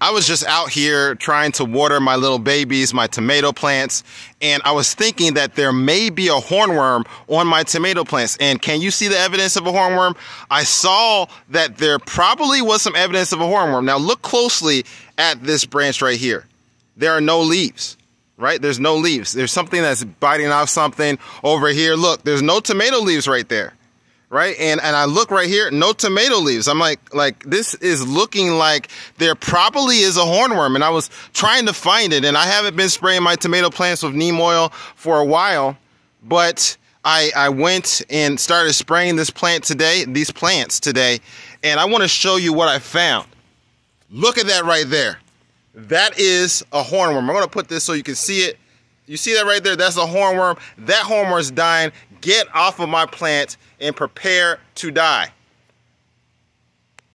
I was just out here trying to water my little babies, my tomato plants, and I was thinking that there may be a hornworm on my tomato plants. And can you see the evidence of a hornworm? I saw that there probably was some evidence of a hornworm. Now look closely at this branch right here. There are no leaves, right? There's no leaves. There's something that's biting off something over here. Look, there's no tomato leaves right there right? And and I look right here, no tomato leaves. I'm like, like this is looking like there probably is a hornworm, and I was trying to find it, and I haven't been spraying my tomato plants with neem oil for a while, but I I went and started spraying this plant today, these plants today, and I want to show you what I found. Look at that right there. That is a hornworm. I'm to put this so you can see it. You see that right there? That's a hornworm. That hornworm's dying. Get off of my plant and prepare to die.